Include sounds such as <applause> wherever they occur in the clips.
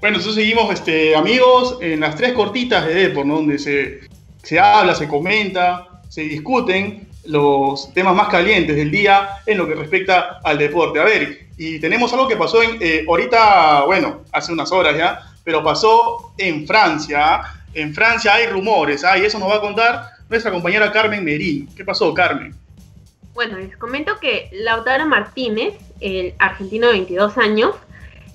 Bueno, entonces seguimos, este, amigos, en las tres cortitas de Depor, donde se, se habla, se comenta, se discuten los temas más calientes del día en lo que respecta al deporte. A ver, y tenemos algo que pasó en, eh, ahorita, bueno, hace unas horas ya, pero pasó en Francia. En Francia hay rumores, ¿ah? y eso nos va a contar nuestra compañera Carmen Merino. ¿Qué pasó, Carmen? Bueno, les comento que Lautaro Martínez, el argentino de 22 años,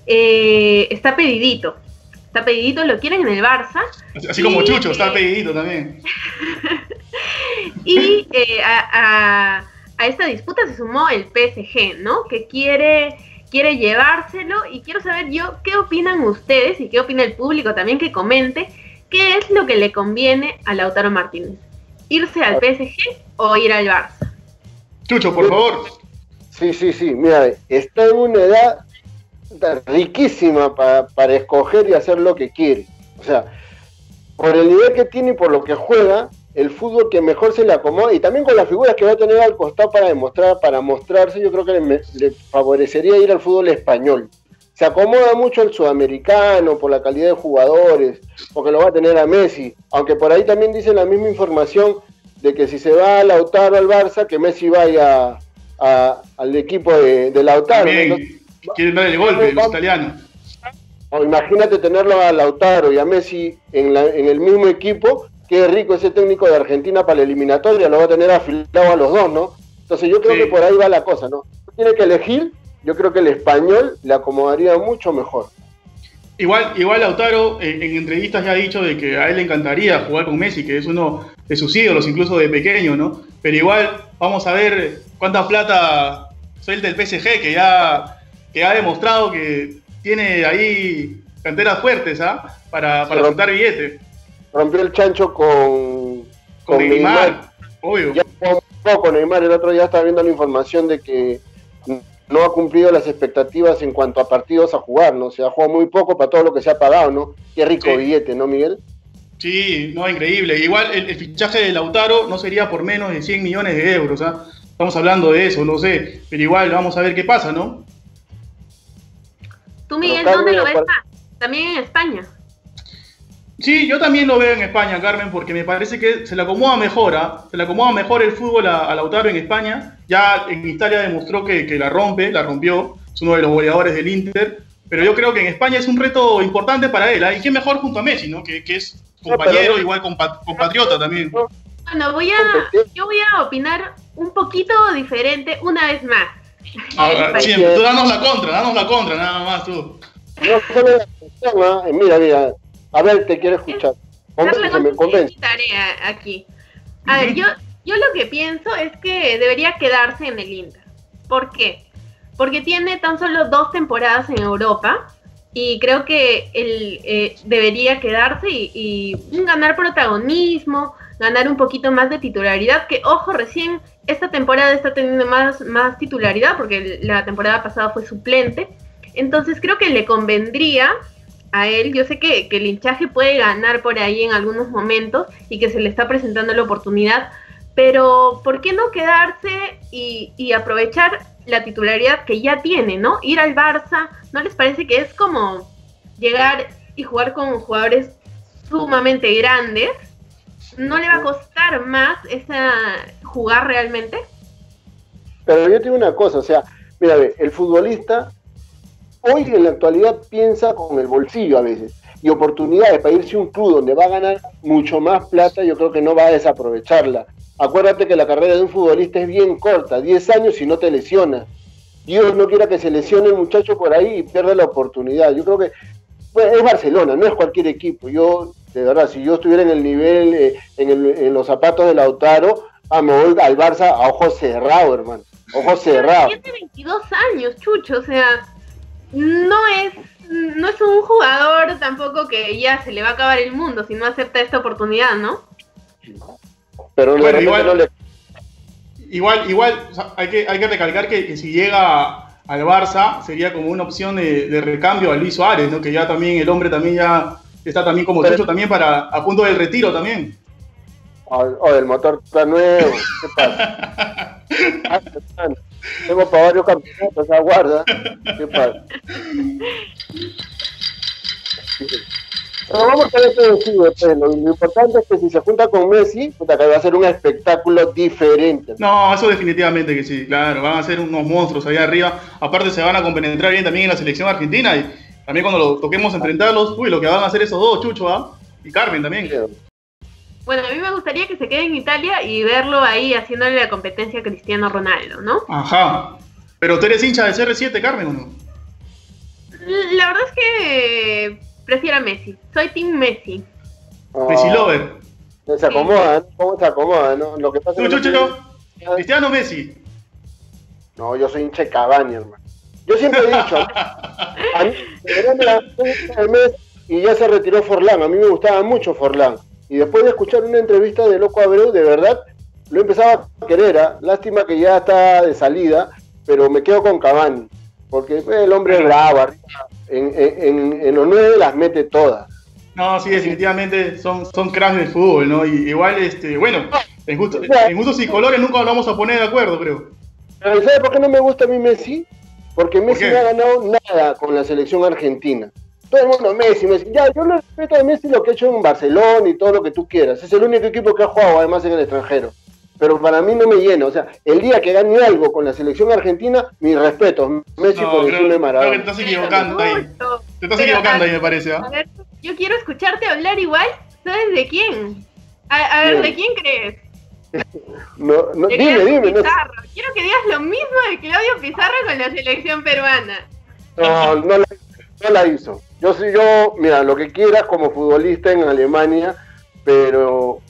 eh, está pedidito. Está pedidito, lo quieren en el Barça. Así como Chucho, está pedidito también. <laughs> y eh, a, esta disputa se sumó el PSG, ¿no? Que quiere, quiere llevárselo y quiero saber yo qué opinan ustedes y qué opina el público también que comente qué es lo que le conviene a Lautaro Martínez. ¿Irse al PSG o ir al Barça? Chucho, por favor. Sí, sí, sí, mira, está en una edad riquísima para, para escoger y hacer lo que quiere. O sea, por el nivel que tiene y por lo que juega, el fútbol que mejor se le acomoda y también con las figuras que va a tener al costado para demostrar, para mostrarse, yo creo que le, favorecería ir al fútbol español. Se acomoda mucho el sudamericano por la calidad de jugadores, porque lo va a tener a Messi, aunque por ahí también dicen la misma información de que si se va a Lautaro al Barça, que Messi vaya al equipo de, Lautaro. Quieren dar el golpe, los italianos. imagínate tenerlo a Lautaro y a Messi en, en el mismo equipo qué rico ese técnico de Argentina para la eliminatoria, lo va a tener afilado a los dos, ¿no? Entonces yo creo que por ahí va la cosa, ¿no? Tiene que elegir, yo creo que el español le acomodaría mucho mejor. Igual, igual Lautaro en, entrevistas ya ha dicho de que a él le encantaría jugar con Messi, que es uno de sus ídolos, incluso de pequeño, ¿no? Pero igual vamos a ver cuánta plata suelta el PSG, que ya que ha demostrado que tiene ahí canteras fuertes, ¿ah? Para, para juntar billetes rompió el chancho con, con, Neymar. Obvio. Ya con Neymar, el otro día estaba viendo la información de que no ha cumplido las expectativas en cuanto a partidos a jugar, ¿no? Se ha jugado muy poco para todo lo que se ha pagado, ¿no? Qué rico billete, ¿no, Miguel? Sí, no, increíble. Igual el, fichaje de Lautaro no sería por menos de 100 millones de euros, ¿ah? Estamos hablando de eso, no sé. Pero igual vamos a ver qué pasa, ¿no? ¿Tú, Miguel, dónde lo ves También en España. Sí, yo también lo veo en España, Carmen, porque me parece que se le acomoda mejor, ¿ah? se le acomoda mejor el fútbol a, Lautaro en España. Ya en Italia demostró que, la rompe, la rompió, es uno de los goleadores del Inter. Pero yo creo que en España es un reto importante para él, ¿ah? y qué mejor junto a Messi, ¿no? Que, es compañero, igual compatriota también. Bueno, voy a, yo voy a opinar un poquito diferente una vez más. Ah, siempre, tú danos la contra, danos la contra, nada más tú. No, mira, mira, a ver, te quiero escuchar. me convence. tarea aquí. A ver, yo, yo lo que pienso es que debería quedarse en el Inter. ¿Por qué? Porque tiene tan solo dos temporadas en Europa y creo que él eh, debería quedarse y, ganar protagonismo, ganar un poquito más de titularidad, que ojo, recién esta temporada está teniendo más, más titularidad porque la temporada pasada fue suplente. Entonces creo que le convendría a él. Yo sé que, el hinchaje puede ganar por ahí en algunos momentos y que se le está presentando la oportunidad, pero ¿por qué no quedarse y, aprovechar la titularidad que ya tiene, ¿no? Ir al Barça, ¿no les parece que es como llegar y jugar con jugadores sumamente grandes? ¿No le va a costar más esa jugar realmente? Pero yo tengo una cosa, o sea, mira, el futbolista hoy en la actualidad piensa con el bolsillo a veces y oportunidades para irse a un club donde va a ganar mucho más plata, yo creo que no va a desaprovecharla. Acuérdate que la carrera de un futbolista es bien corta, 10 años y no te lesiona. Dios no quiera que se lesione el muchacho por ahí y pierda la oportunidad. Yo creo que es Barcelona, no es cualquier equipo. Yo, de verdad, si yo estuviera en el nivel, eh, en, los zapatos de Lautaro, ah, me voy al Barça a ojos cerrados, hermano. Ojos cerrados. Tiene 22 años, Chucho, o sea, no es no es un jugador tampoco que ya se le va a acabar el mundo si no acepta esta oportunidad, ¿no? Pero igual, igual, igual hay, que, hay que recalcar que, si llega al Barça sería como una opción de, recambio a Luis Suárez, ¿no? Que ya también el hombre también ya está también como Pero, también para a punto del retiro también. Oh, oh el motor está nuevo, ¿qué pasa? <laughs> Tengo para varios campeonatos, aguarda. ¿Qué pasa? <laughs> Pero vamos a ver qué decide, pues. Lo, importante es que si se junta con Messi, puta, que va a ser un espectáculo diferente. No, eso definitivamente que sí, claro, van a ser unos monstruos ahí arriba. Aparte se van a compenetrar bien también en la selección argentina y también cuando lo toquemos enfrentarlos, uy, lo que van a hacer esos dos, Chucho, ¿ah? Y Carmen también. Bueno, a mí me gustaría que se quede en Italia y verlo ahí haciéndole la competencia a Cristiano Ronaldo, ¿no? Ajá. Pero tú eres hincha de CR7, Carmen, ¿o no? La verdad es que prefiero a Messi. Soy Team Messi. Ah. Messi Lover. Se acomoda, ¿cómo se acomoda? ¿no? Lo que pasa es que... Cristiano Messi. No, yo soy hincha de Cavani, hermano. Yo siempre he dicho, <laughs> a mí, mes y ya se retiró Forlán. A mí me gustaba mucho Forlán. Y después de escuchar una entrevista de Loco Abreu, de verdad, lo empezaba a querer. ¿ah? Lástima que ya está de salida, pero me quedo con Cavani. Porque el hombre es bravo, en, en, en los nueve las mete todas. No, sí, definitivamente son, son cracks del fútbol, ¿no? Y, igual, este, bueno, en, gusto, en gustos y colores nunca nos vamos a poner de acuerdo, creo. ¿Sabes por qué no me gusta a mí Messi? Porque Messi no ha ganado nada con la selección argentina. Todo el mundo, Messi, Messi. Ya, yo le respeto a Messi lo que ha hecho en Barcelona y todo lo que tú quieras. Es el único equipo que ha jugado, además, en el extranjero. Pero para mí no me llena. O sea, el día que gane algo con la selección argentina, mi respeto. Messi por el de Maradona. Creo que te estás equivocando ahí. Te estás equivocando ahí, me parece. ¿ah? A ver, yo quiero escucharte hablar igual. ¿Sabes de quién? A, ver, ¿de quién crees? <laughs> No, no, dime, dime. Quiero que digas lo mismo de Claudio Pizarro con la selección peruana. No, no la, no la hizo. Yo soy yo, mira, lo que quieras como futbolista en Alemania, pero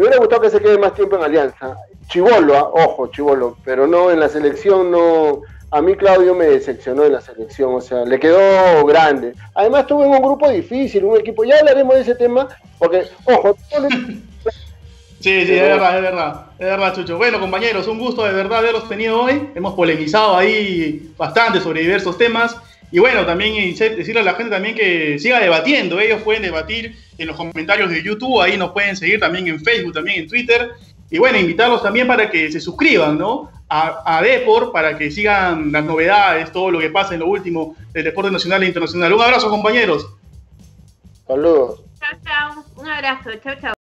me hubiera gustado que se quede más tiempo en Alianza. Chivolo, ah, ojo, Chivolo, pero no en la selección, no. A mí Claudio me decepcionó en la selección, o sea, le quedó grande. Además estuvo en un grupo difícil, un equipo, ya hablaremos de ese tema, porque, ojo, <laughs> Sí, sí, es verdad, es verdad, es verdad, Chucho. Bueno, compañeros, un gusto de verdad haberlos tenido hoy. Hemos polemizado ahí bastante sobre diversos temas. Y bueno, también decirle a la gente también que siga debatiendo. Ellos pueden debatir en los comentarios de YouTube, ahí nos pueden seguir también en Facebook, también en Twitter. Y bueno, invitarlos también para que se suscriban, ¿no? A, a Depor, para que sigan las novedades, todo lo que pasa en lo último del deporte nacional e internacional. Un abrazo, compañeros. Saludos. Chao, chao. Un abrazo. Chao, chao.